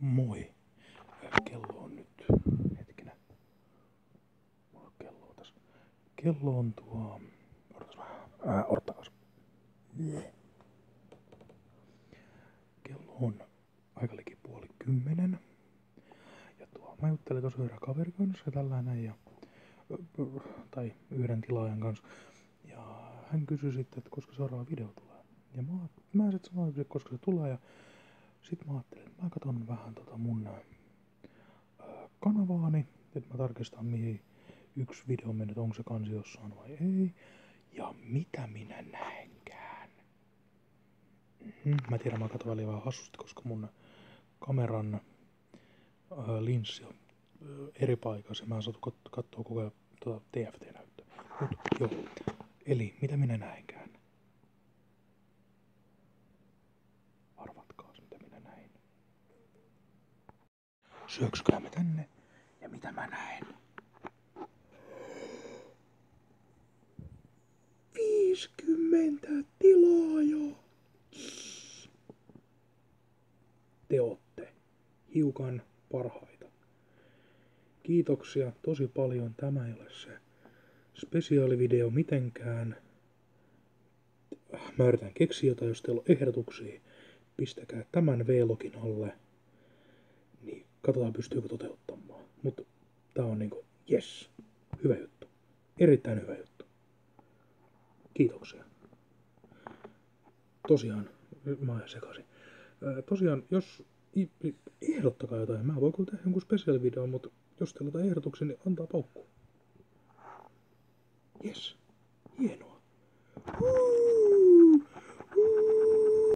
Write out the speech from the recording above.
Moi. Kello on nyt, hetkinen. Mulla on kello tässä. Kello on tuo, odotas vähän, ää, odottakas. Kello on aika liki puoli kymmenen. Ja tuo, mä juttelin tosi yhden kaverin kanssa ja tällainen ja, tai yhden tilaajan kanssa. Ja hän kysyi sitten, että koska seuraava video tulee. Ja mä, mä sitten sanoin, että koska se tulee ja sitten mä ajattelin, että mä katson vähän tota mun kanavaani, että mä tarkistan mihin yksi video on mennyt, onko se kansi jossain vai ei. Ja mitä minä näenkään. Mm-hmm. Mä tiedän, mä katson välillä vähän hassusti, koska mun kameran ää, linssi on eri paikassa. Mä en saatu kat- katsoa koko ajan tuota TFT-näyttöä. Mut joo. Eli mitä minä näenkään? Arvatkaa, mitä minä näin. Syöksykäämme tänne. Ja mitä mä näen? 50 tilaajaa. Te ootte hiukan parhaita. Kiitoksia tosi paljon. Tämä ei ole se spesiaalivideo mitenkään. Mä yritän keksiä jotain, jos teillä on ehdotuksia. Pistäkää tämän V-login alle. Katsotaan pystyykö toteuttamaan. Mutta tää on niinku, yes, hyvä juttu. Erittäin hyvä juttu. Kiitoksia. Tosiaan, mä oon sekaisin. Tosiaan, jos ehdottakaa jotain, mä voin kyllä tehdä jonkun spesiaalivideon, mutta jos teillä on ehdotuksia, niin antaa paukku. Yes. Hienoa.